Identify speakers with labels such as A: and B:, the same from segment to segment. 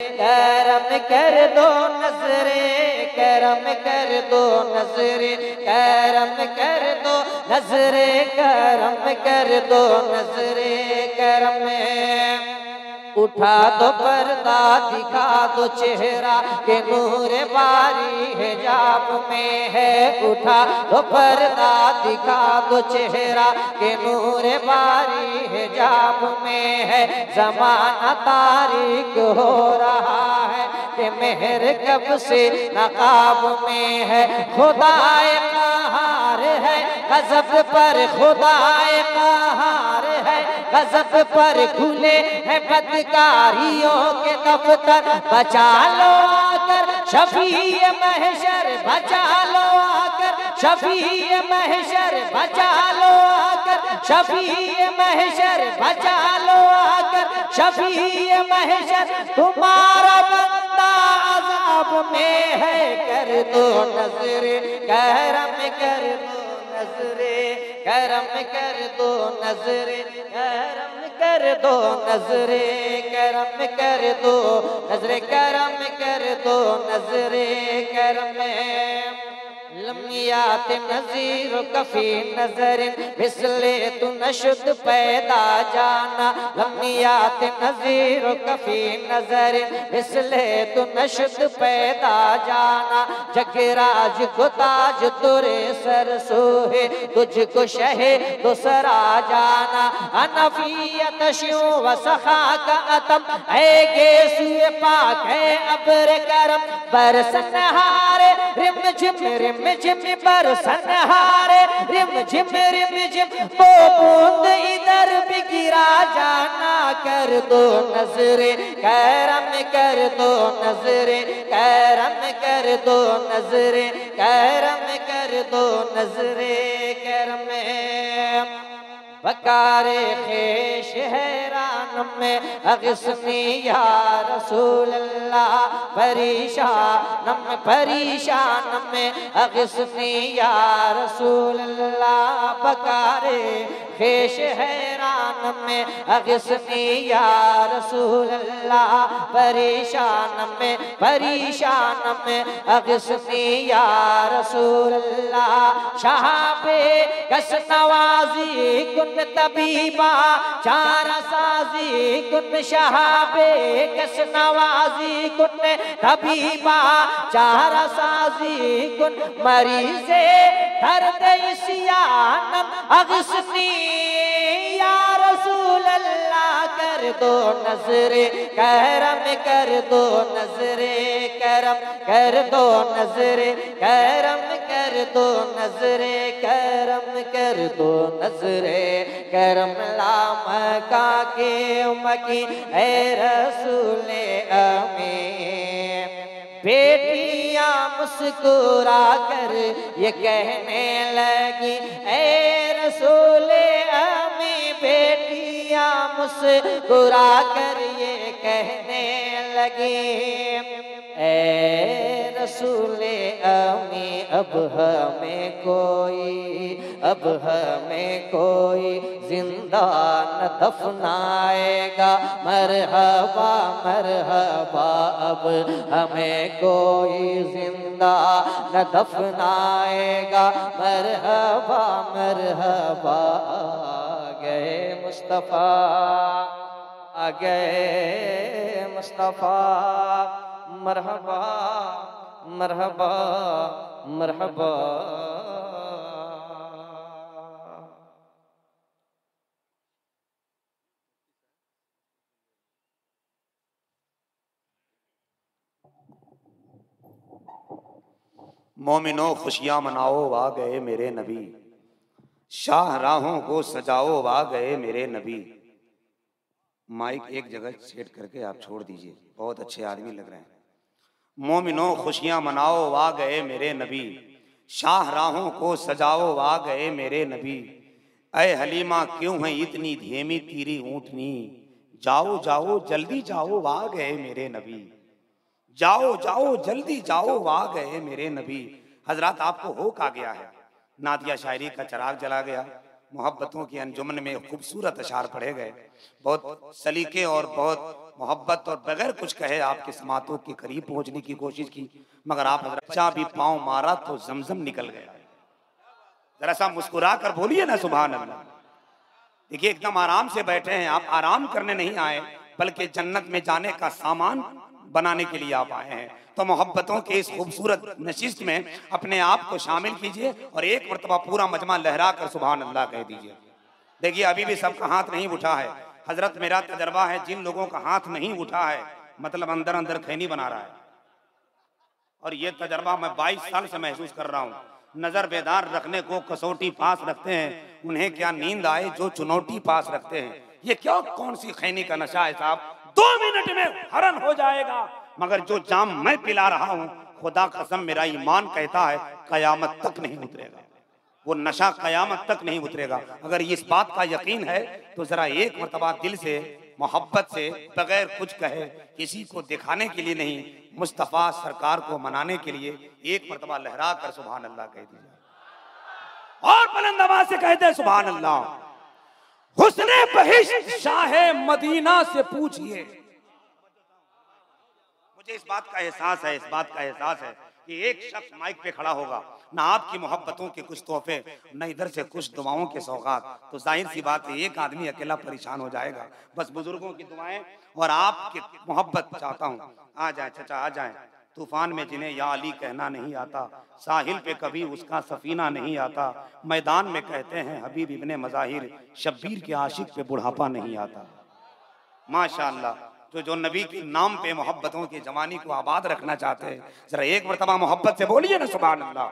A: करम कर दो नजरे करम कर दो नजरे करम कर दो नजरे करम कर दो नजरे करम उठा दो पर्दा दिखा दो चेहरा के नूर बारी जाप में है, उठा दो पर्दा दिखा दो चेहरा के नूर बारी जाप में है, जमाना तारीख हो रहा है। कि मेहर कब से नकाब में है? खुदाए कहार है, गजब पर खुदाए कहार है, गजब पर खुले है बदकारियों के दफ्तर। बचा लो आकर शफी महशर, बचा लो आकर शफी महशर, बचा लो आकर। शफी महशर, बचा लो आकर। शफी महशर, तुम्हारा बंदा अजाब में है। कर दो नजरे करम कर दो नजरे करम कर दो नजरे करम कर दो नजरे करम कर दो नजरे करम कर दो नजरे करम लमियात नजीर कफी नज़र मिसले तू नशुद पैदा जाना। लमियात नजीर कफी नज़र मिसले तू नशुद पैदा जाना। जगराज को ताज तुरे सर सोहे, तुझको शहे दूसरा जाना। अनफियत शो वसखा का अतम, है गेसुए पाक है अबर करम। बरसन हारे रिम झिम, रिम झिम बरसन हारे रिम झिम रिम झिम वो बूंद इधर भी गिरा जाना कर दो नजरे करम कर दो नजरे करम कर दो नजरे करम कर दो नजरे करम बकारे खेश हैरान में अगसनी या रसूल अल्लाह परेशान में परेशान में अगसनी या रसूल अल्लाह खेश हैरान में अगसनी या रसूल परेशान में परेशान में अगसनी या रसूल अल्लाह शहाबे कस नवाजी कुन तबीबा, चार साजी कुन शहाबे कस नवाजी कुन तबीबा, चार साजी कुन मरीजे दर्द इसियानम अगसनी या कर दो नजरे करम कर दो नजरे करम कर दो नजरे करम कर दो नजरे करम कर दो नजरे करम लाम का के मकी ए रसूल अमीन। बेटियाँ मुस्कुरा कर ये कहने लगी ए रसूल अमी मुस्कुरा कर ये कहने लगी। ए रसूल अमी, अब हमें कोई, अब हमें कोई ज़िंदा न दफनाएगा। मरहबा मरहबा, अब हमें कोई ज़िंदा न दफनाएगा। मरहबा मरहबा गए मुस्तफ़ा आ गए मुस्तफ़ा। मरहबा मरहबा मरहबा।
B: मोमिनो खुशियाँ मनाओ, आ गए मेरे नबी। शाह राहों को सजाओ आ गए मेरे नबी। माइक एक जगह सेट करके आप छोड़ दीजिए। बहुत अच्छे आदमी लग रहे हैं। मोमिनो, खुशियाँ मनाओ आ गए मेरे नबी। शाह राहों को सजाओ आ गए मेरे नबी। अय हलीमा, क्यों है इतनी धीमी तीरी ऊँटनी? जाओ जाओ, जल्दी जाओ आ गए मेरे नबी। जाओ जाओ, जल्दी जाओ आ गए मेरे नबी। हज़रत, आपको हो का गया है? नादिया शायरी का चराग जला गया। मोहब्बतों के अंजुमन में खूबसूरत अशार पढ़े गए। बहुत सलीके और बहुत मोहब्बत और बगैर कुछ कहे आपके समातों के करीब पहुँचने की कोशिश की, मगर आप अच्छा भी पाँव मारा तो जमजम निकल गया। जरा सा मुस्कुरा कर बोलिए ना सुबह देखिए, एकदम आराम से बैठे हैं। आप आराम करने नहीं आए, बल्कि जन्नत में जाने का सामान बनाने के लिए आप आए हैं। तो मोहब्बतों के इस खूबसूरत नशिस्त में अपने आप को शामिल कीजिए और एक मरतबा पूरा मजमा लहरा कर सुबह अल्लाह कह दीजिए। देखिए, अभी भी सबका हाथ नहीं उठा है। हज़रत मेरा तजर्बा है, जिन लोगों का हाथ नहीं उठा है मतलब अंदर अंदर खैनी बना रहा है। और ये तजर्बा मैं 22 साल से महसूस कर रहा हूँ। नज़र बेदार रखने को कसौटी पास रखते हैं, उन्हें क्या नींद आए जो चुनौती पास रखते हैं? ये क्या, कौन सी खैनी का नशा है साहब? दो मिनट में हरण हो जाएगा। मगर जो जाम मैं पिला रहा हूँ, खुदा कसम मेरा ईमान कहता है, कयामत तक नहीं उतरेगा। वो नशा कयामत तक नहीं उतरेगा। अगर इस बात का यकीन है तो जरा एक मरतबा दिल से, मोहब्बत से, बगैर कुछ कहे, किसी को दिखाने के लिए नहीं, मुस्तफ़ा सरकार को मनाने के लिए एक मरतबा लहरा कर सुबह अल्लाह कह दीजिए। और बुलंद आवाज़ से कहते हैं सुबह अल्लाह। हुसने बहिश्त शाह मदीना से पूछिए। मुझे इस बात का एहसास है, इस बात का एहसास है कि एक शख्स माइक पे खड़ा होगा। ना आपकी मोहब्बतों के कुछ तोहफे, न इधर से कुछ दुआओं के सौगात। तो ज़ाहिर सी बात है, एक आदमी अकेला परेशान हो जाएगा। बस बुज़ुर्गों की दुआएँ और आपकी मोहब्बत चाहता हूँ। आ जाए, चचा, आ जाए। तूफ़ान में जिन्हें या अली कहना नहीं आता, साहिल पे कभी उसका सफीना नहीं आता। मैदान में कहते हैं, हबीब इबन मजाहिर शब्बीर के आशिक पे बुढ़ापा नहीं आता। माशाल्लाह तो जो नबी के नाम पे मोहब्बतों की जवानी को आबाद रखना चाहते हैं, जरा एक मरतबा मोहब्बत से बोलिए ना सुबह अल्लाह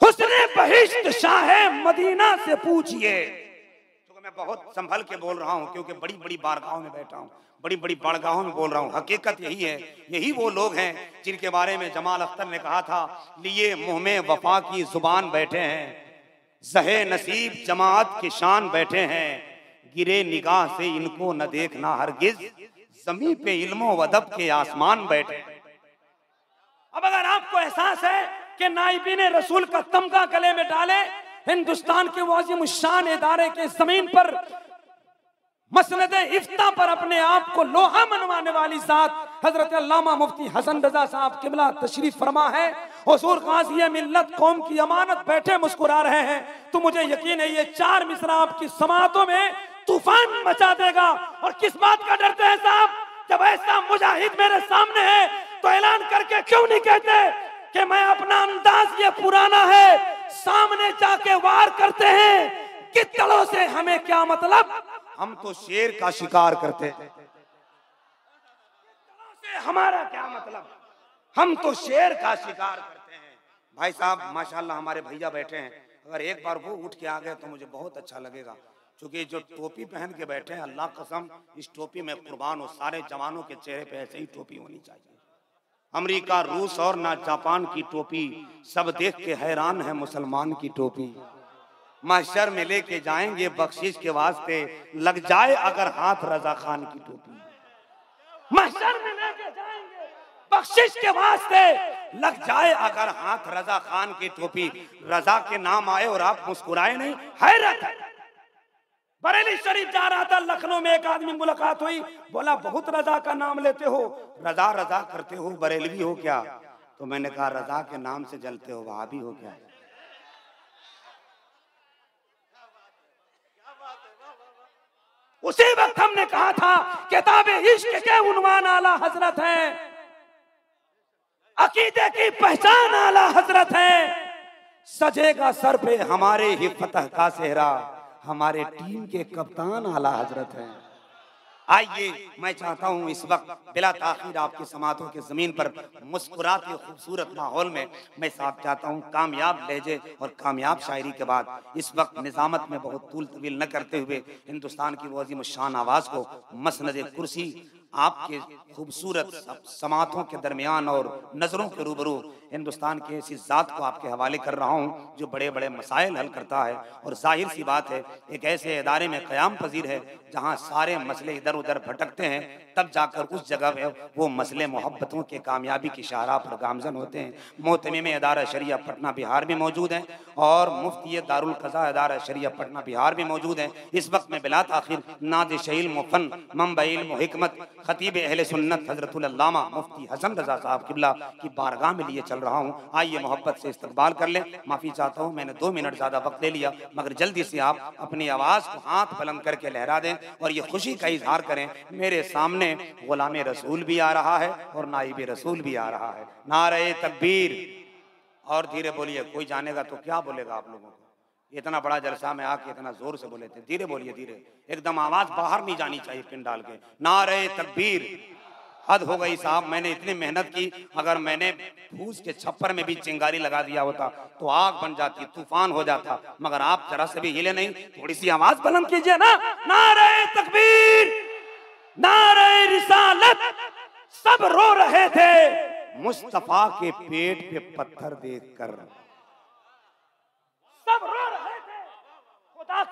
B: हुस्ने बहिश्त शाह मदीना से पूछिए। तो मैं बहुत संभल के बोल रहा हूँ, क्योंकि बड़ी बड़ी बारगाहों में बैठा हूँ। बड़ी बड़ी बारगाहों में बोल रहा हूँ। हकीकत यही है, यही वो लोग हैं जिनके बारे में जमाल अख्तर ने कहा था लिए मुँह में वफा की ज़ुबान बैठे हैं, जहे नसीब जमात की शान बैठे हैं, गिरे निगाह से इनको न देखना हरगिज जमी पे इल्मो वदब के आसमान बैठे अब अगर आपको एहसास है कि नाइबीन रसूल का तमगा गले में डाले, हिंदुस्तान के वाजिम शान इदारे के ज़मीन पर मसनद इफ्ता पर अपने आप को लोहा मनवाने वाली जात हज़रत अल्लामा मुफ्ती हसन रजा साहब किबला तशरीफ़ फरमा है, हजूर गाजी मिल्लत कौम की अमानत बैठे मुस्कुरा रहे हैं तो मुझे यकीन है ये चार मिसरा आपकी समातों में तूफ़ान मचा देगा। और किस बात का डरते हैं साहब? जब ऐसा मुजाहिद मेरे सामने है तो ऐलान करके क्यों नहीं कहते कि मैं अपना अंदाज ये पुराना है, सामने जाके वार करते हैं कितनों से हमें क्या मतलब हम तो शेर का शिकार करते हैं। हमारा क्या मतलब? हम तो शेर का शिकार करते हैं। भाई साहब, माशाल्लाह हमारे भैया बैठे हैं। अगर एक बार वो उठ के आ गए तो मुझे बहुत अच्छा लगेगा। क्योंकि जो टोपी पहन के बैठे हैं, अल्लाह कसम, इस टोपी में कुर्बान हो, सारे जवानों के चेहरे पे ऐसे ही टोपी होनी चाहिए। अमेरिका, रूस और ना जापान की टोपी, सब देख के हैरान है मुसलमान की टोपी। माशर में लेके जाएँगे बख्शिश के वास्ते। लग जाए अगर हाथ रजा खान की टोपी। माशर में लेके जाएँगे बख्शिश के वास्ते। लग जाए अगर हाथ रजा खान की टोपी। रजा के नाम आए और आप मुस्कुराए नहीं। हैरत है। बरेली शरीफ जा रहा था, लखनऊ में एक आदमी मुलाकात हुई। बोला, बहुत रजा का नाम लेते हो। रजा रजा करते हो, बरेलवी हो क्या? तो मैंने कहा, रजा के नाम से जलते हो, वहाँ भी हो क्या? उसी वक्त हमने कहा था, किताब इश्क के उन्वान आला हज़रत है। अकीदे की पहचान आला हज़रत है। सजेगा सर पे हमारे ही फतह का सेहरा, हमारे टीम के कप्तान आला हज़रत हैं। आइए, मैं चाहता हूँ इस वक्त बिला ताखिर आपके समातों के ज़मीन पर मुस्कुराते खूबसूरत माहौल में मैं साथ चाहता हूँ। कामयाब लहजे और कामयाब शायरी के बाद इस वक्त निजामत में बहुत तूल तवील न करते हुए हिंदुस्तान की वजीम शान आवाज़ को मसनद कुर्सी आपके खूबसूरत समातों के दरमियान और नज़रों के रूबरू हिंदुस्तान की ऐसी ज़ात को आपके हवाले कर रहा हूँ, जो बड़े बड़े मसाइल हल करता है। और ज़ाहिर सी बात है, एक ऐसे इदारे में क़्याम पजीर है, जहाँ सारे मसले इधर उधर भटकते हैं, तब जाकर उस जगह पे वो मसले मोहब्बतों के कामयाबी की शाहरा पर गामजन होते हैं। मोहतमी में अदारा शरिया पटना बिहार में मौजूद है, और मुफ्ती दारुल कज़ा अदारा शरिया पटना बिहार में मौजूद है। इस वक्त में बिला आखिर नाज शहील मुफन मम्बईल मुहिकमत खतीब अहल सुन्नत हजरतुल्लामा मुफ्ती हसन रजा साहब किबला की बारगाह में लिए चल रहा हूँ। आइए मोहब्बत से इस्तकबाल कर लें। माफ़ी चाहता हूँ, मैंने दो मिनट ज़्यादा वक्त ले लिया, मगर जल्दी से आप अपनी आवाज़ को हाथ बुलंद करके लहरा दें और ये खुशी का इजहार करें। मेरे सामने गुलाम रसूल भी आ रहा है और नाइब रसूल भी आ रहा है। नारे तकबीर। और धीरे बोलिए, कोई जानेगा तो क्या बोलेगा आप लोगों को? इतना बड़ा जलसा में आके इतना ज़ोर से बोले थे, धीरे बोलिए, धीरे। एकदम आवाज़ बाहर नहीं जानी चाहिए पिन डाल के। नारे, तकबीर। हद हो गई साहब, मैंने इतनी मेहनत की, अगर मैंने फूस के छप्पर में भी चिंगारी लगा दिया होता तो आग बन जाती, तूफ़ान हो जाता। मगर आप जरा से भी हिले नहीं थोड़ी सी आवाज़ बुलंद कीजिए ना। नारे, तकबीर, नारे, रिसालत, सब रो रहे थे। मुस्तफ़ा के पेट पे पत्थर देखकर सब रो रहे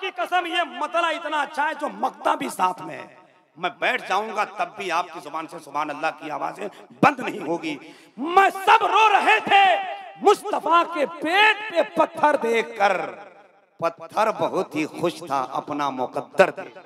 B: की कसम, ये मतला इतना अच्छा है जो मकता भी साथ में है। मैं बैठ जाऊँगा, तब भी आपकी ज़ुबान से सुबह अल्लाह की आवाज़ें बंद नहीं होगी। मैं सब रो रहे थे, मुस्तफ़ा के पेट पे पत्थर देखकर। पत्थर बहुत ही खुश था, अपना मुकद्दर देख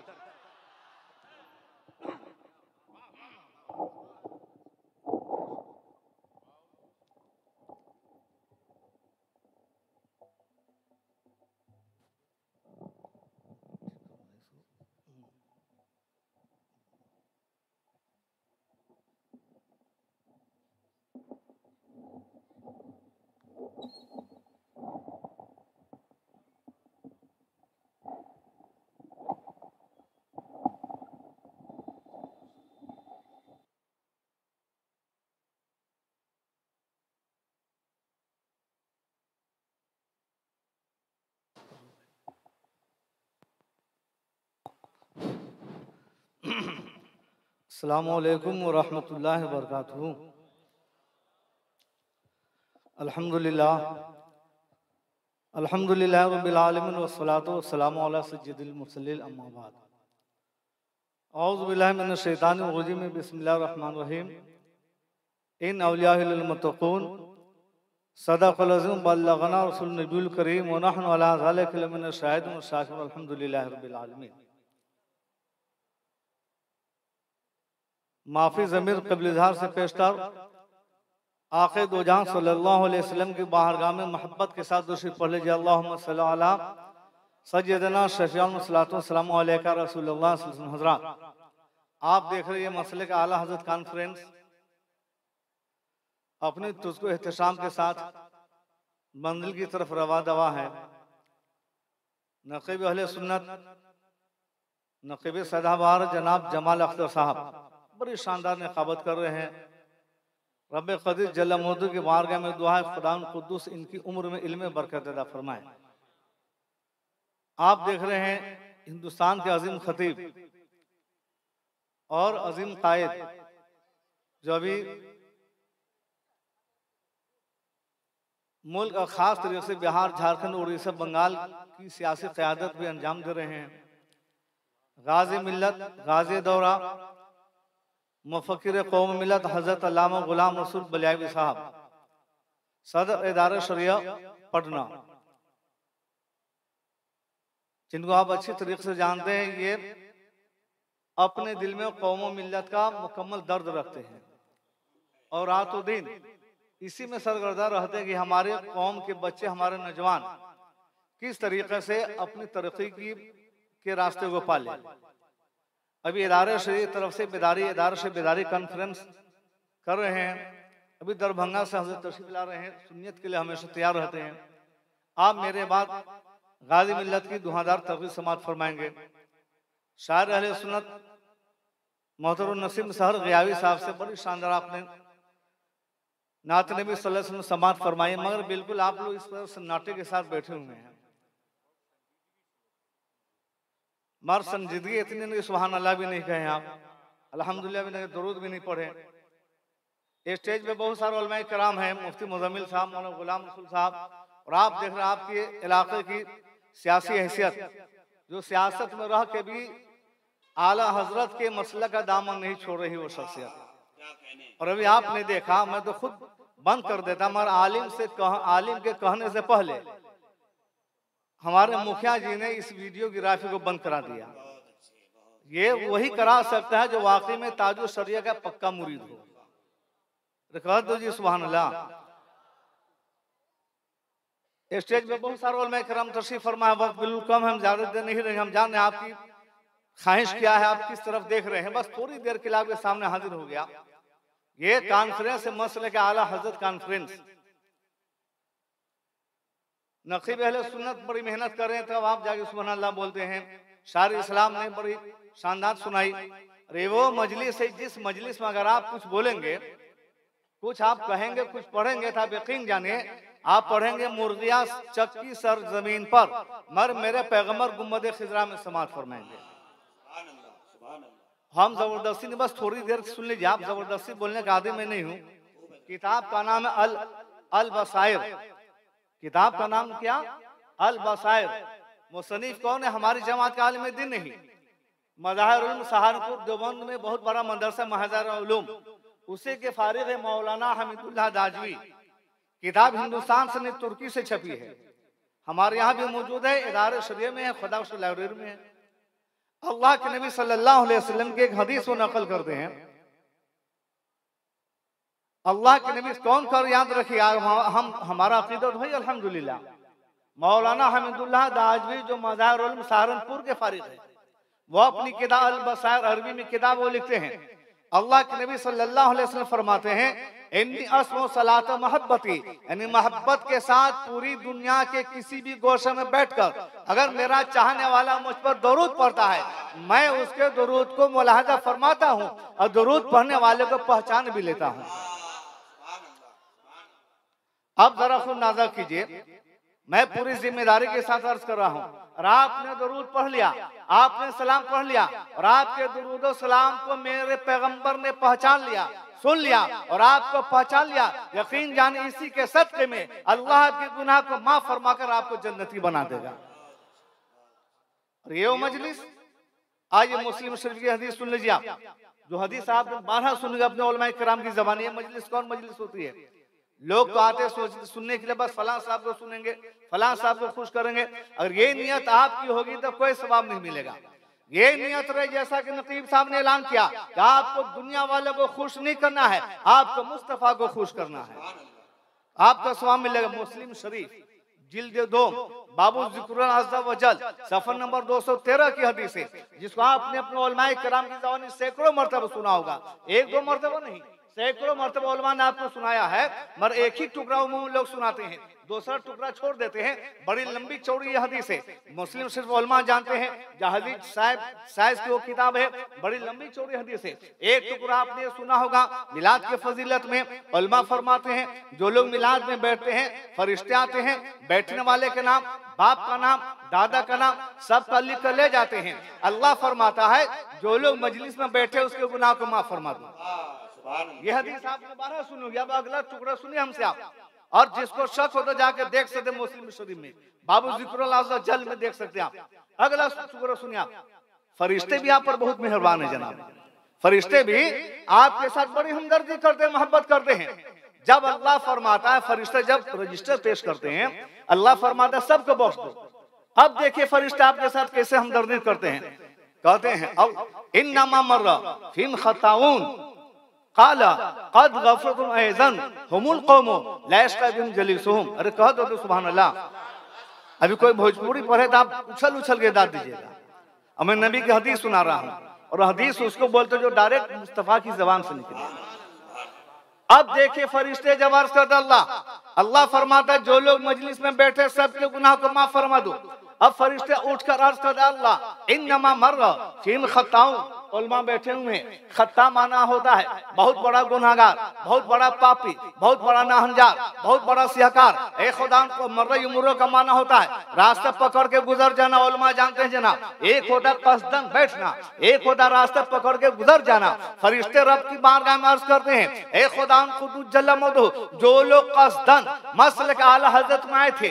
C: मुरसलीन अम्मा बाद औज़ु बिल्लाहि मिनश शैतानिर रजीम बिस्मिल्लाहिर रहमानिर रहीम इन औलियाहिल मुत्तक़ून सदक़ल अज़ीम बल्लगना रसूल नबील करीम व नहनु अला ज़ालिका माफ़ी जमीर कबलिजार से पेशतर आखिर दो जहाँ वसल्लम की बाहरगाह में मोहब्बत के साथ दूसरी पढ़ लीजिए। अल्लाह सैदना शफियाम हजरात, आप देख रहे हैं मसले का आला हज़रत कॉन्फ्रेंस। अपने तुझको एहतशाम के साथ मंजिल की तरफ़ रवा दवा है। नकीब अहले सुन्नत, नकीब सदाबार जनाब जमाल अख्तर साहब। बड़ी शानदार नकाबत कर रहे हैं। रब कदीर जल मोदू की बारगाह में दुआ खुदा कुद्दूस इनकी उम्र में इल्म बरकत अदा फरमाए। आप देख रहे हैं हिंदुस्तान के अजीम खतीब और अजीम कायद, जो अभी मुल्क और ख़ास तरीके से बिहार, झारखंड, उड़ीसा, बंगाल की सियासी क्यादत भी अंजाम दे रहे हैं। गाजी मिल्लत, गाजी दौरा मुफक्र कौम मिलत हज़रत अल्लामा गुलाम रसूल बलियावी साहब। सदर इदारा शरिया पटना जिनको आप अच्छी तरीके से जानते हैं, ये अपने दिल में कौम मिलत का मुकम्मल दर्द रखते हैं। और रातों दिन इसी में सरगर्दा रहते हैं कि हमारे कौम के बच्चे, हमारे नौजवान किस तरीके से अपनी तरक्की के रास्ते को पाले। अभी इदारे से तरफ़ से बेदारी, इदारे से बेदारी कॉन्फ्रेंस कर रहे हैं। अभी दरभंगा से हज़रत तशीफ ला रहे हैं। सुनियत के लिए हमेशा तैयार रहते हैं। आप मेरे बाद गाजी मिल्लत की दुहादार तकरीर समाज फरमाएँगे। शायर अहले सुनत मोहतर नसीम सहर गयावी साहब से बड़ी शानदार आपने नात नबी समाज फरमाई। मगर बिल्कुल आप लोग इस तरह से नाटे के साथ बैठे हुए हैं। मर संजीदगी इतनी नहीं सुबहान अल्लाह भी नहीं कहे आप। अल्हम्दुलिल्लाह मैंने दरूद भी नहीं पढ़े। स्टेज पे बहुत सारे उलमाए कराम हैं मुफ्ती मुजमिल साहब मौलाना गुलाम रसूल साहब और आप देख रहे हैं आपके इलाके की सियासी हैसियत जो सियासत में रह के भी आला हज़रत के मसला का दामन नहीं छोड़ रही वो शख्सियत। और अभी आपने देखा मैं तो खुद बंद कर देता मगर आलिम से कह, आलिम के कहने से पहले हमारे मुखिया जी ने इस वीडियोग्राफी को बंद करा दिया। ये वही करा सकता है जो वाकई में ताजो शरिया का पक्का मुरीद हो। दो जी सुबहान अल्लाह स्टेज पे बहुत सारे मैं करम तशरीफ़ फरमाया वक्त बिल्कुल कम हम ज़्यादा देर नहीं रहे, हम जान रहे आपकी ख्वाहिश क्या है, आप किस तरफ़ देख रहे हैं? बस थोड़ी देर के लिए आपके सामने हाजिर हो गया। ये कॉन्फ्रेंस मसले के आला हज़रत कॉन्फ्रेंस नकीब अहले सुन्नत बड़ी मेहनत कर रहे हैं, तब आप जाके सुबह अल्लाह बोलते हैं, शार इस्लाम ने बड़ी शानदार सुनाई। अरे वो मजलिस है, जिस मजलिस में अगर आप कुछ बोलेंगे, कुछ आप कहेंगे, कुछ पढ़ेंगे तो आप यकीन जानिए, आप पढ़ेंगे मुर्गिया चक्की सर ज़मीन पर मर मेरे पैगंबर गुंबद खिजरा में समाज फरमाएँगे। हम ज़बरदस्ती नहीं, बस थोड़ी देर सुन लीजिए, आप ज़बरदस्ती बोलने का आदि मैं नहीं हूँ। किताब का नाम है अल अल बसायर किताब का नाम क्या? अल बसायर मुसनीफ कौन है? हमारी जमात का आलम दिन नहीं। मजाहर सहारनपुर देवबंद में बहुत बड़ा मदरसा महजर उसी के फारिग है मौलाना हमीदुल्लाह दाजवी। किताब हिंदुस्तान से तुर्की से छपी है। हमारे यहाँ भी मौजूद है, इदारे शरीय में है, खुदा लाइब्रेरी में है। अल्लाह के नबी सल्लल्लाहु अलैहि वसल्लम के एक हदीस को नकल करते हैं। अल्लाह के नबी कौन कर याद रखिए हम हमारा अकीदत भाई, अल्हम्दुलिल्लाह। मौलाना हमीदुल्लाह दाजवी, जो मज़ार सहारनपुर के फारिग है, वो अपनी किताब अल बसायर अरबी में किताब वो लिखते हैं। अल्लाह के नबी सल्लल्लाहु अलैहि वसल्लम फरमाते हैं, इन्नी असमो सलात मोहब्बती, यानी मोहब्बत के साथ पूरी दुनिया के किसी भी गोशे में बैठकर, अगर मेरा चाहने वाला मुझ पर दरूद पढ़ता है, मैं उसके दरूद को मुलाहजा फरमाता हूँ और दरूद पढ़ने वाले को पहचान भी लेता हूँ। अब जरा खुद नाजा कीजिए। मैं पूरी ज़िम्मेदारी के साथ अर्ज़ कर रहा हूँ। आपने दरूद पढ़ लिया, आपने सलाम पढ़ लिया, और आपके दरूद सलाम को मेरे पैगंबर ने पहचान लिया, सुन लिया, और आपको पहचान लिया। यकीन जाने इसी के सत्य में अल्लाह के गुनाह को माफ़ फरमा कर आपको जन्नती बना देगा। ये मजलिस, आज ये मुस्लिम शरीफ की हदीस सुन लीजिए आप। जो हदीस आप बारह सुनेंगे अपने कराम की जबानी है, मजलिस कौन मजलिस होती है? लोग तो आते सोच सुनने के लिए बस फलां साहब को सुनेंगे फलां साहब को खुश करेंगे। अगर ये नियत आपकी होगी तो कोई सवाब नहीं मिलेगा। ये नियत रहे जैसा कि नकीब साहब ने ऐलान किया कि आपको दुनिया वालों को खुश नहीं करना है आपको मुस्तफ़ा को खुश करना है। आपका स्वाब मिलेगा मुस्लिम शरीफ जिल्द दो बाबू वजल सफ़र नंबर 213 की हदीस है जिसको आपने अपने कराम की जबानी सैकड़ों मरतबा सुना होगा। एक दो मरतबा नहीं सैकड़ों मरतबा ने आपको सुनाया है, मगर एक ही टुकड़ा लोग सुनाते हैं। दूसरा टुकड़ा छोड़ देते हैं, बड़ी लंबी चौड़ी हदीस है। मुस्लिम सिर्फ़ उलमा जानते हैं, जहादी साहब, साइज़ की वो किताब है, बड़ी लंबी चौड़ी हदीस है। एक टुकड़ा आपने सुना होगा, मिलाद के फजीलत में उलमा फरमाते हैं, जो लोग मिलाद में बैठते हैं, फरिश्ते आते हैं, बैठने वाले के नाम, बाप का नाम, दादा का नाम, सब का लिख कर ले जाते हैं। अल्लाह फरमाता है, जो लोग मजलिस में बैठे उसके गुनाह को माफ़ फरमा दो। यह हदीस आपने बारह सुनोगे अब अगला टुकड़ा सुनिए हमसे आप। और जिसको शक हो तो जाके देख सकते मुस्लिम शरीफ में। बाबू ज़िक्र जल में देख सकते हैं आप। अगला टुकड़ा सुनिए आप। फरिश्ते भी आप पर बहुत मेहरबान है जनाब। फरिश्ते भी आपके साथ बड़ी हमदर्दी करते हैं मोहब्बत करते हैं। जब अल्लाह फरमाता है फरिश्ते जब रजिस्टर पेश करते हैं अल्लाह फरमाता है सबको बख्श दो। अब देखिए फरिश्ते आपके साथ कैसे हमदर्दी करते हैं। कहते हैं अब इन नामा मर्रा फिन खताउन काला कद गफरतुम ऐजन हुमुल कौमो लैशका बिम जलीसुहुम अरे कह दो तो सुभान अल्लाह अभी कोई भोजपुरी पढ़े तो आप उछल उछल के दाद दीजिएगा अब मैं नबी की हदीस सुना रहा हूँ और हदीस उसको बोलते जो डायरेक्ट मुस्तफ़ा की जबान से निकले अब देखिए फरिश्ते जब अर्ज़ करते अल्लाह अल्लाह फरमाता जो लोग मजलिस में बैठे सबके गुनाह को माफ़ फरमा दो अब फरिश्ते उठकर अर्ज़ करते अल्लाह इन नमा मर फिन खताऊं उलमा बैठे हुए हैं। खत्ता माना होता है। बहुत बड़ा गुनागार बहुत बड़ा पापी, बहुत बड़ा नाहनजार बहुत बड़ा सिहकार एक खुदा को मर्र उम्रों का माना होता है। रास्ता पकड़ के गुजर जाना, उलमा जानते हैं जनाब। एक होता कसदन बैठना, एक होता रास्ते पकड़ के गुजर जाना। फरिश्ते रब की बारगाह में अर्ज़ करते हैं, ए खुदा खुदू जो लोग कसदन मसल के आला हज़रत में आए थे,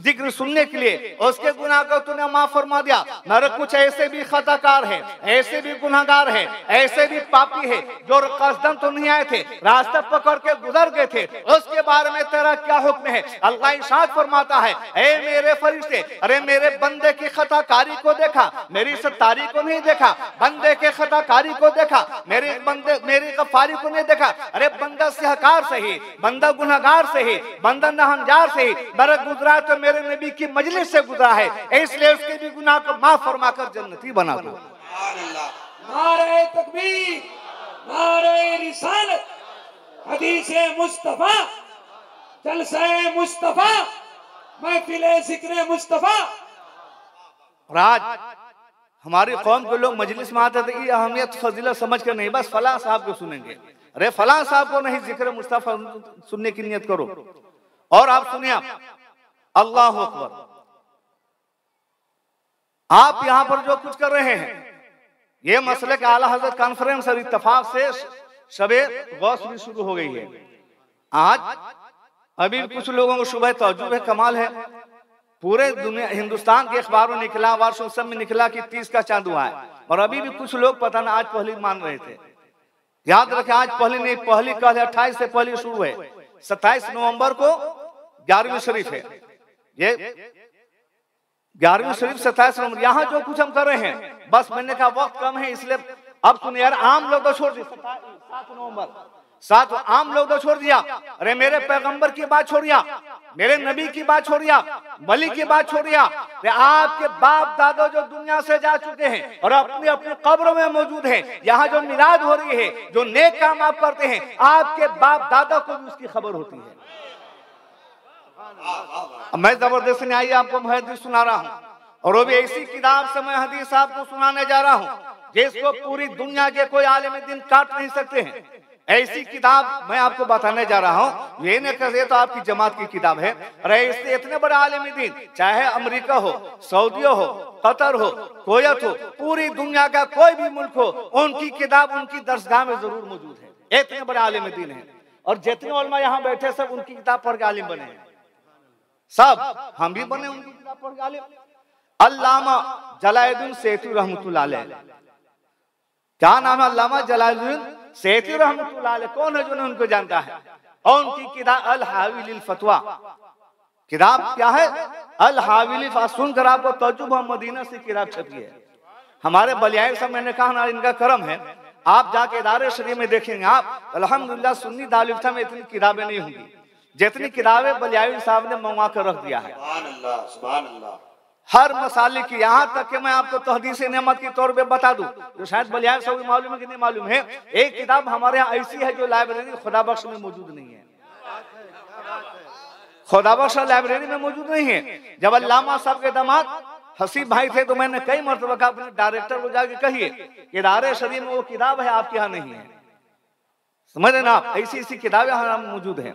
C: ज़िक्र सुनने के लिए, उसके गुनाह को तूने माफ़ फरमा दिया। मेरे कुछ ऐसे भी खताकार है, ऐसे भी गुनाहगार है। ऐसे भी पापी है जो कसदन तो नहीं आए थे, रास्ता पकड़ के गुजर गए थे। उसके बारे में तेरा क्या हुक्म है? अल्लाह इशाद फरमाता है ए मेरे फरिश्ते, अरे मेरे बंदे की खताकारी को देखा, मेरी सत्तारी को नहीं देखा, बंदे के खताकारी को देखा, मेरे बंदे, मेरी गफारी को नहीं देखा। अरे बंदा सहकार से ही बंदा गुनागार से ही बंदा नहनजार से ही मेरा गुजरा तो मेरे नबी की मजलिस से गुजरा है, इसलिए उसके भी गुनाह को माफ़ फरमा कर जन्नती बना दो।
D: नारे तकबीर नारे रिसालत, हदीस मुस्तफ़ा जलसे मुस्तफ़ा, महफिल ज़िक्र मुस्तफ़ा।
C: और आज हमारी कौम के लोग मजलिस में आते थे ये अहमियत फजीला समझ कर नहीं, बस फला साहब को सुनेंगे। अरे फला साहब को नहीं, ज़िक्र मुस्तफ़ा सुनने की नियत करो। और आप सुनिए अल्लाह अकबर। आप यहाँ पर जो कुछ कर रहे हैं ये मसले के आला हज़रत कॉन्फ्रेंस और इतफाक से शबे गौस भी शुरू हो गई है। आज अभी कुछ लोगों को सुबह तजुब है, कमाल है। पूरे दुनिया, हिंदुस्तान के अखबारों निकला वार्षों सब में निकला कि तीस का चाँद हुआ है। और अभी भी कुछ लोग पता ना आज पहली मान रहे थे। याद रखे, आज पहली नहीं, पहली कल अट्ठाईस से पहली शुरू है। सत्ताईस नवंबर को ग्यारहवीं शरीफ है। ये ग्यारहवीं शरीफ सत्ताईस नवंबर यहाँ जो कुछ हम कर रहे हैं, बस मैंने कहा वक्त कम है, इसलिए अब सुनिए यार, आम लोग तो छोड़ दिए। सात नवंबर सात आम लोग तो छोड़ दिया। अरे मेरे पैगंबर की बात छोड़िया मेरे नबी की बात छोड़िया मलिक की बात छोड़िया आपके बाप दादा जो दुनिया से जा चुके हैं और अपनी अपनी कब्रों में मौजूद हैं, यहाँ जो मिलाद हो रही है, जो नेक काम आप करते हैं, आपके बाप दादा को भी उसकी खबर होती है। मैं ज़बरदस्त आई आपको हदीस सुना रहा हूँ। और वो भी ऐसी किताब से मैं हदीस आपको सुनाने जा रहा हूँ, जिसको पूरी दुनिया के कोई आलिम दिन काट नहीं सकते हैं। ऐसी किताब मैं आपको बताने जा रहा हूँ। ये न कहे तो आपकी जमात की किताब है। और ऐसे इतने बड़े आलिम दिन, चाहे अमेरिका हो सऊदी हो, कतर हो कोयत हो, पूरी दुनिया का कोई भी मुल्क हो, उनकी किताब उनकी दर्शगाह में ज़रूर मौजूद है। इतने बड़े आलिम दिन है। और जितने यहाँ बैठे सब उनकी किताब पढ़ के आलिम बने हैं। सब हम भी बने आलिम अल्लामा जलालुद्दीन सेतु रहमतुल्लाह क्या नाम है अल्लामा जलालुद्दीन सेती रहमतुल्लाह कौन है जो उनको जानता है? और उनकी किताब अल हाविल फतवा। किताब क्या है? अल हाविल सुनकर आपको तजुब मदीना से किताब छपी है। हमारे बलियार सब मैंने कहा ना, इनका करम है। आप जाके इदारे शरीफ में देखेंगे आप, अल्हम्दुलिल्लाह सुन्नी दालिफ्ता में इतनी किताबें नहीं होंगी। जितनी किताबें बलियावी साहब ने मंगवा कर रख दिया है। हर मसाले की यहाँ तक कि मैं आपको तहदीस नेमत के तौर पे बता दूँ जो शायद बलियार सब मालूम है कि नहीं मालूम है एक किताब हमारे यहाँ ऐसी है जो लाइब्रेरी खुदा बख्श में मौजूद नहीं है। खुदा बख्श लाइब्रेरी में मौजूद नहीं है। जब अल्लामा साहब के दामाद हसीब भाई थे तो मैंने कई मरतबा कहा अपने डायरेक्टर को जाके कहिए कि इदारे शरीफ में वो किताब है आपके यहाँ नहीं है। समझ रहे ना आप ऐसी ऐसी किताबें यहाँ मौजूद है।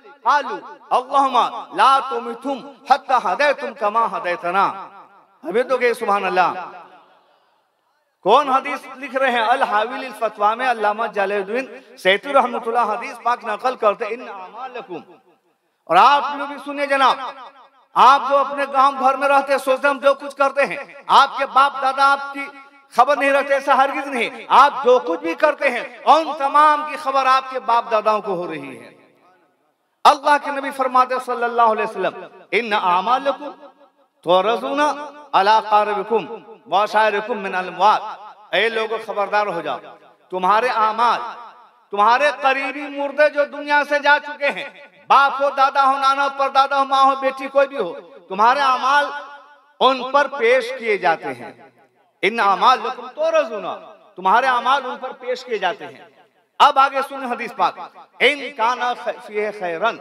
C: कालू अल्लाहुम्मा ला तुमितुम हत्ता हदैतुम कमा हदैतना अभी तो गए सुभान अल्लाह कौन हदीस लिख रहे हैं अल हाविल फतवा में अल्लामा जलालुद्दीन सैतुर रहमतुल्लाह हदीस पाक नकल करते इन अमालकुम और आप लोग भी सुनिए जनाब आप जो अपने गाँव घर में रहते सोचते हम जो कुछ करते हैं आपके बाप दादा आपकी खबर नहीं रखते ऐसा हरगिज नहीं आप जो कुछ भी करते हैं उन तमाम की खबर आपके बाप दादाओं को हो रही है अल्लाह के नबी फरमाते सल्लल्लाहु अलैहि वसल्लम इन आमालकुम तो रजूना अला कारबिकुम वाशायरकुम मिन अलमवात ए लोगों, खबरदार हो जाओ, तुम्हारे आमाल, तुम्हारे करीबी मुर्दे जो दुनिया से जा चुके हैं, बाप हो, दादा हो, नाना हो, परदादा हो, माँ हो, बेटी कोई भी हो, तुम्हारे अमाल उन पर पेश किए जाते हैं। इन अमाल तो रजुना तुम्हारे अमाल उन पर पेश किए जाते हैं। अब आगे सुन हदीस पाक इन काना खैरन।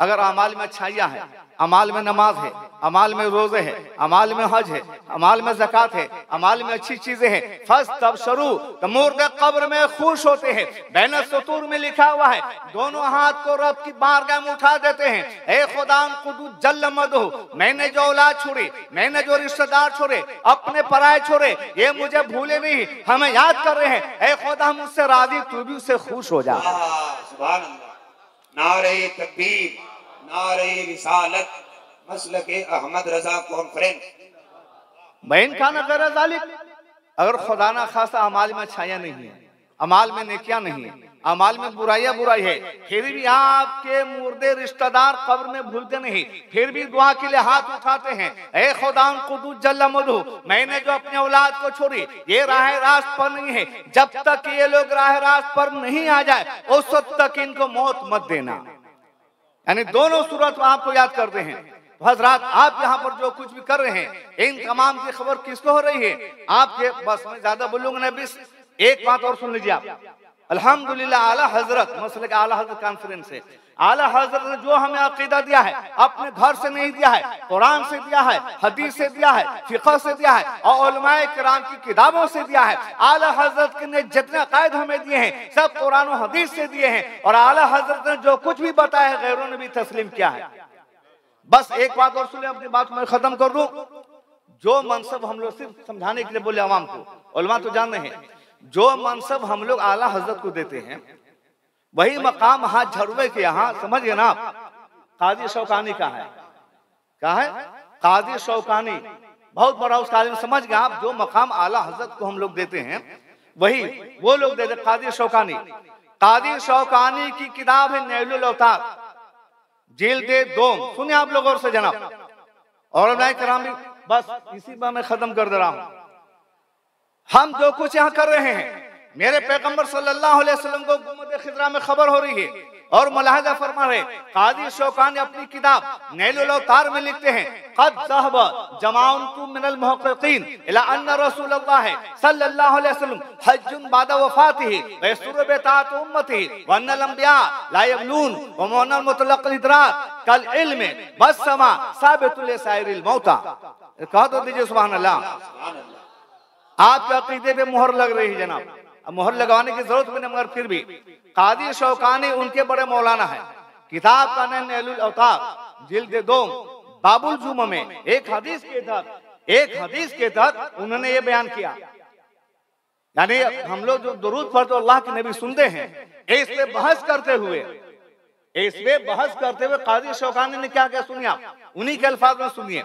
C: अगर अमाल में अच्छाइयाँ है, अमाल में नमाज़ है, अमाल में रोज़े है, अमाल में हज है, अमाल में जक़ात है, अमाल में अच्छी चीज़ें हैं फस तब शुरू तो मुर्दे कब्र में खुश होते हैं बैन सतूर में लिखा हुआ है, दोनों हाथ को रब की बारगाह में उठा देते हैं, ए खुदाम खुदू जल मदो मैंने जो औलाद छोड़े, मैंने जो रिश्तेदार छोड़े, अपने पराए छोड़े, ये मुझे भूले नहीं, हमें याद कर रहे हैं, ए खुदा मुझसे राज़ी, तू भी उससे खुश हो जा।
B: नारे तकबीर। नारे
C: अगर खुदा ना खासा अमाल में छाया नहीं है, अमाल में नेकिया नहीं है, अमाल में बुराइया बुराई है, फिर भी आपके मुर्दे रिश्तेदार कब्र में भूलते नहीं, फिर भी दुआ के लिए हाथ उठाते हैं। ए खुदाम कुदू जल्ला मधु मैंने जो अपने औलाद को छोड़ी, ये राह रास्त पर नहीं है। जब तक ये लोग राह रास्त पर नहीं आ जाए, उस तक इनको मौत मत देना। यानी दोनों सूरत आपको याद करते हैं। तो हजरात, आप यहाँ पर जो कुछ भी कर रहे हैं, इन तमाम की खबर किसको हो रही है? आपके बस में ज़्यादा बोलूँगा ना, बिस। एक बात और सुन लीजिए आप। अल्हम्दुलिल्लाह, आला हज़रत मसले आला हज़रत कॉन्फ्रेंस है। आला हज़रत ने जो हमें अकीदा दिया है, अपने घर से नहीं दिया है, कुरान से दिया है, हदीस से दिया है फिका से दिया है, और कराम की किताबों से दिया है। आला हज़रत ने जितने कायद हमें दिए हैं, सब कुरान हदीस से दिए हैं, और आला हज़रत ने जो कुछ भी बताया है, गैरों ने भी तस्लीम किया है। बस एक बात और सुने, अपनी बात मैं खत्म कर दू। जो मनसब हम लोग सिर्फ़ समझाने के लिए बोले आवाम को तो जान रहे हैं। जो मनसब हम लोग आला हज़रत को देते हैं, वही मकाम हाथ झरवे के यहाँ समझिए ना काजी शौकानी का है। क्या है? काजी शौकानी। बहुत बड़ा उस काजी समझ गए आप? जो मकाम आला हज़रत को हम लोग देते हैं, वही वो लोग देते काजी शौकानी। काजी शौकानी की किताब है नैलुल अवतार। जेल दे दो सुने आप लोग और से जनाब? और कराम भी बस, इसी बार मैं खत्म कर दे रहा हूँ। हम जो कुछ यहाँ कर रहे हैं, मेरे पैगंबर सल्लल्लाहु अलैहि वसल्लम को खिजरा में खबर हो रही है और मुलाहजा फरमा रहे कादी शौकान अपनी किताब नैलुल में लिखते हैं ज़हब जमाउतु मिनल तो दीजिए आपके अकीदे पे मोहर लग रही है, जनाब। मोहर लगाने की ज़रूरत भी नहीं, मगर फिर भी। कादी शौकानी उनके बड़े मौलाना है। किताब का अवतार, जिल्द दो बाबुल जुम में। एक हदीस के तहत, एक हदीस के तहत उन्होंने ये बयान किया। यानी हम लोग जो दुरूद पढ़ते अल्लाह के नबी सुनते हैं, इस पे बहस करते हुए, इस पे बहस करते हुए काजी शौकानी ने क्या क्या सुनिया? उन्हीं के अल्फाज में सुनिए।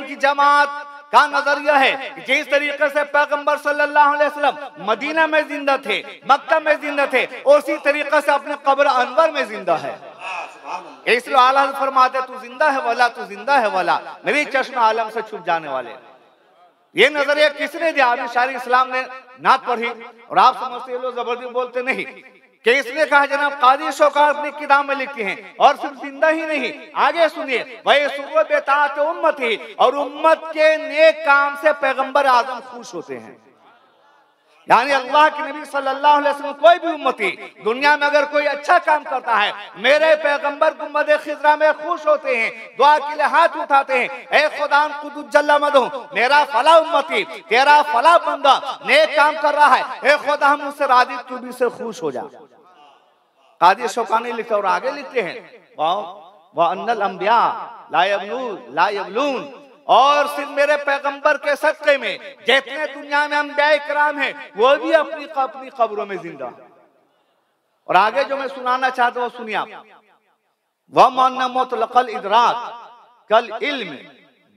C: की जमात का नज़रिया है जिस तरीके से पैगंबर सल्लल्लाहु अलैहि वसल्लम मदीना में ज़िंदा थे मक्का में ज़िंदा थे उसी तरीके से अपने कब्र अनवर में ज़िंदा है इसलिए आला फरमाते तू ज़िंदा है वाला तू ज़िंदा है वाला मेरी चश्म आलम से छुप जाने वाले ये नज़रिया किसने दिया? अभी शारी इस्लाम ने नात पढ़ी। और आप समझते हैं लोग ज़बरदस्ती बोलते नहीं। कि इसने कहा जनाब कादी शोकार अपनी किताब में लिखती हैं। और सिर्फ़ ज़िंदा ही नहीं, आगे सुनिए। भाई सुबह बेतात उम्मत ही। और उम्मत के नेक काम से पैगंबर आज़म खुश होते हैं। यानी अल्लाह के नबी सल्लल्लाहु अलैहि वसल्लम कोई भी उम्मती दुनिया में अगर कोई अच्छा काम करता है, मेरे पैगंबर गुंबद खिजरा में खुश होते हैं, दुआ के लिए हाथ उठाते हैं, ए खुदा कुदुजल्ला मदो मेरा फला उम्मती तेरा फला बंदा, नेक काम कर रहा है। ए खुदा, हम उससे राज़ी, तू भी से खुश हो जा। कादी शौकानी लिखते और आगे लिखते हैं वह अन्नल अंबिया लायबलून लायबलून और सिर्फ़ मेरे पैगंबर के सदके में, जितने दुनिया में अंबिया कराम है, वो भी अपनी अपनी खबरों में ज़िंदा। और आगे जो मैं सुनाना चाहता हूँ, सुनिए आप। वह मानना मुतलकल इदराक, कल इल्म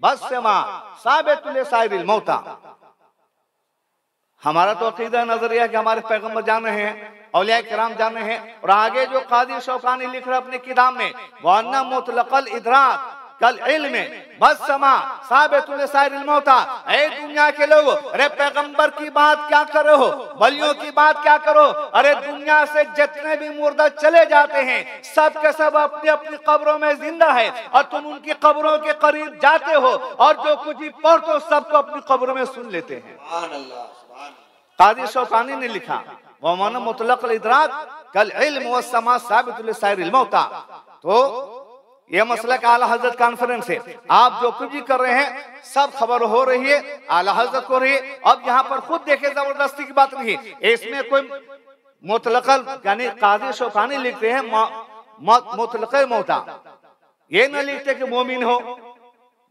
C: बस समा साबितुल साइरिल मौता। हमारा तो अकीदा नज़रिया कि हमारे पैगंबर जाने हैं, औलिया कराम जाने हैं, और आगे जो कादिर शौकानी लिख रहे अपने किताब में वन्ना मुतलकल इदराक कल इल्म बस समा साबितुल मौता। ए दुनिया के लोग अरे पैगंबर की बात क्या करो हो? बलियों की बात क्या करो? अरे दुनिया से जितने भी मुर्दा चले जाते हैं सब के सब अपनी अपनी कब्रों में ज़िंदा है। और तुम उनकी कब्रों के करीब जाते हो और जो कुछ भी पढ़ते हो सबको अपनी कब्रों में सुन लेते हैं। कादिर शौकानी ने लिखा वमान मुतलक इदराक कल इल्म व समा साबितुल तो ये मसला का आला हज़रत कॉन्फ्रेंस है। आप जो कुछ भी कर रहे हैं, सब खबर हो रही है, आला हज़रत को रही है। अब यहाँ पर खुद देखे ज़बरदस्ती की बात नहीं इसमें कोई मुतलकल, यानी काजी शोकानी लिखते हैं मुतलक मोता। ये न लिखते कि मोमिन हो।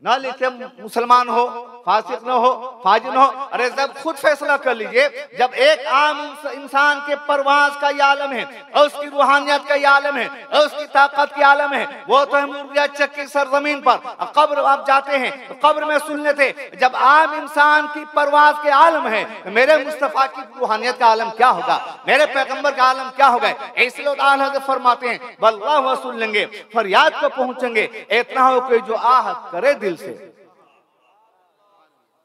C: न लिखे मुसलमान हो, फासिक न हो फाजिल हो। अरे जब खुद फैसला कर लीजिए, जब एक आम इंसान के परवाज का ये आलम है, और उसकी रूहानियत का ये आलम है, और उसकी ताकत की आलम है, वो तो है मुर्गिया चक की सरजमीन पर। कब्र आप जाते हैं तो कब्र में सुन लेते, जब आम इंसान की परवाज के आलम है तो मेरे मुस्तफ़ा की रूहानियत का आलम क्या होगा? मेरे पैगंबर का आलम क्या होगा? इसलिए आला फरमाते हैं बल्ला सुन लेंगे, फरियाद को पहुँचेंगे, इतना हो कि जो आह करे दिल से।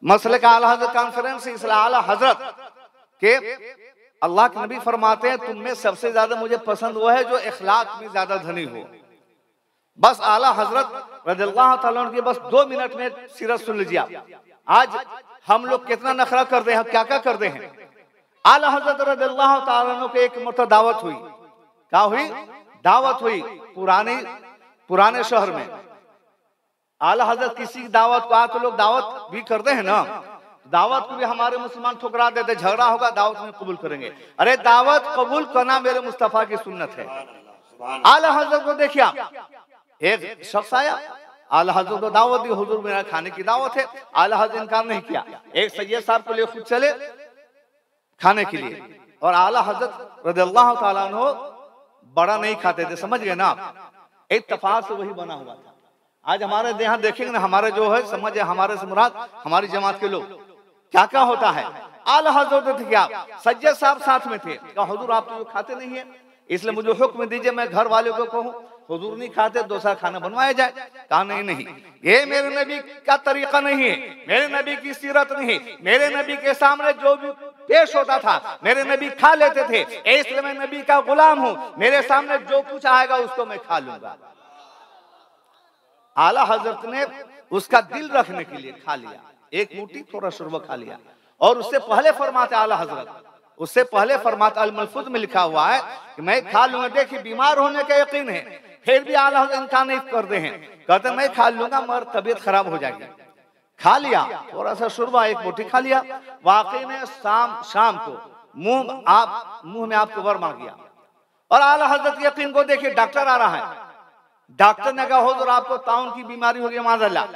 C: मसले का आला हज़रत कॉन्फ्रेंस इसलिए आला हज़रत के अल्लाह के नबी फरमाते हैं, तुम में सबसे ज़्यादा मुझे पसंद वो है जो इखलाक में ज़्यादा धनी हो। बस आला हज़रत रजल्लाह तआला की बस दो मिनट में सीरत सुन लीजिए आज हम लोग कितना नखरा करते हैं, क्या क्या करते हैं? आला हज़रत रजल्लाह तआला को एक मतलब दावत हुई। क्या हुई? दावत हुई पुरानी पुराने शहर में। आला हज़रत किसी की दावत को तो लोग दावत भी करते हैं ना दावत को भी हमारे मुसलमान ठुकरा देते, झगड़ा होगा, दावत में कबूल करेंगे। अरे, दावत कबूल करना मेरे मुस्तफ़ा की सुन्नत है। आला हज़रत को देखिए एक शख्स आया, आला हज़रत को दावत दी, हुजूर मेरा खाने की दावत है। आला हज़रत इनकार नहीं किया, एक सैयद साहब को लिए खुद चले, खाने के लिए। और आला हज़रत तआला बड़ा नहीं खाते थे, समझ गए ना? एक इत्तफाक से वही बना हुआ था। आज हमारे यहाँ देखेंगे ना, हमारे जो है, समझ है, हमारे से मुराद, हमारी जमात के लोग। क्या क्या होता है? आला हज़रत थे क्या? सज्जद साहब साथ में थे। क्या हुजूर, आप तो खाते नहीं है। इसलिए मुझे हुक्म दीजिए, मैं घर वाले को कहूँ, हुजूर नहीं खाते दूसरा खाना बनवाया जाए। कहा, नहीं नहीं। ये मेरे नबी का तरीका नहीं है। मेरे नबी की सीरत नहीं मेरे नबी के सामने जो भी पेश होता था, मेरे नबी खा लेते थे। इसलिए मैं नबी का गुलाम हूँ। मेरे सामने जो कुछ आएगा, उसको मैं खा लूँगा। आला हज़रत ने उसका दिल रखने के लिए खा लिया। एक मुट्ठी थोड़ा शुरू खा लिया। और उससे पहले फरमाते आला हज़रत, उससे पहले फरमाता अलमलफुज में लिखा हुआ है कि मैं खा लूँगा, देखिए, बीमार होने का यकीन है। फिर भी आला हज़रत इनकार नहीं करते हैं। कहते मैं खा लूँगा, मगर तबीयत खराब हो जाएगी। खा लिया, थोड़ा सा शुरबा, एक मुट्ठी खा लिया। वाकई में शाम शाम को मुँह आप, मुँह में आपको वर मार गया। और आला हज़रत यकीन को देखिए, डॉक्टर आ रहा है। डॉक्टर ने कहा हो आपको ताउन की बीमारी होगी माजल्ला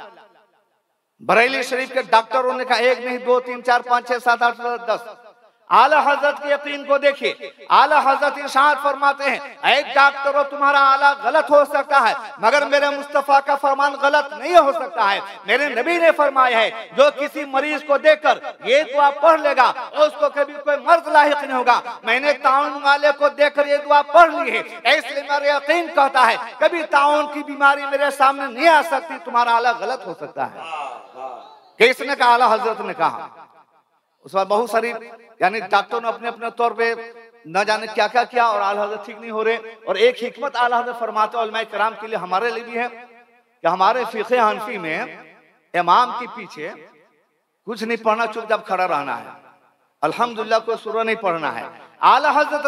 C: बरेली शरीफ के डॉक्टरों ने कहा, एक नहीं, दो, तीन, चार, पाँच, छह, सात, आठ दस। आला हज़रत के यकीन को देखिए। आला हज़रत इरशाद फरमाते हैं एक डॉक्टरों तुम्हारा आला गलत हो सकता है मगर मेरे मुस्तफ़ा का फरमान गलत नहीं हो सकता है। मेरे नबी ने फरमाया है जो किसी मरीज़ को देखकर ये दुआ पढ़ लेगा उसको कभी कोई मर्ज लायक नहीं होगा। मैंने ताउन वाले को देखकर ये दुआ पढ़ ली है इसलिए मेरा यकीन कहता है कभी ताउन की बीमारी मेरे सामने नहीं आ सकती तुम्हारा आला गलत हो सकता है। किसने कहा? आला हज़रत ने कहा। उस बाद बहुत सारी, यानी डॉक्टर ने अपने अपने तौर पे न जाने क्या क्या किया और आला हज़रत ठीक नहीं हो रहे। और एक हिकमत आला हज़रत फरमाते कराम के लिए हमारे लिए भी है कि हमारे फिके हनफी में इमाम के पीछे कुछ नहीं पढ़ना, चुपचाप खड़ा रहना है। अल्हम्दुलिल्लाह को सूरह नहीं पढ़ना है। आला हज़रत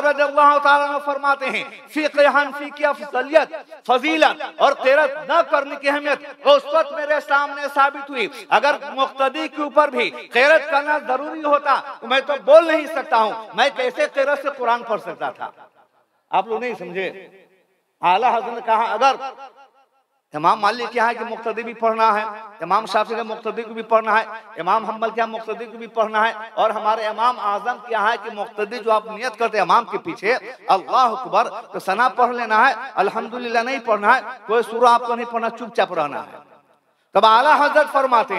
C: फरमाते हैं फ़िक़्ह हनफी की अफजलियत, फजीलत और किरत न करने की अहमियत उस वक्त मेरे सामने साबित हुई। अगर मुक्तदी के ऊपर भी किरत करना ज़रूरी होता तो मैं तो बोल नहीं सकता हूँ। मैं कैसे किरत से कुरान पढ़ सकता था? आप लोग नहीं समझे? आला हज़रत ने कहा, अगर इमाम मालिक क्या है कि मुख्तदी भी पढ़ना है? इमाम शाफी के मुख्तदी को भी पढ़ना है। इमाम हम्बल क्या यहाँ मुख्तदी को भी पढ़ना है। और हमारे इमाम आज़म क्या है कि मुख्तदी जो आप नियत करते इमाम के पीछे अल्लाह अकबर तो सना पढ़ लेना है। अल्हम्दुलिल्लाह नहीं पढ़ना है। कोई सूरा आपको नहीं पढ़ना चुपचाप रहना है। तब आला हज़रत फरमाते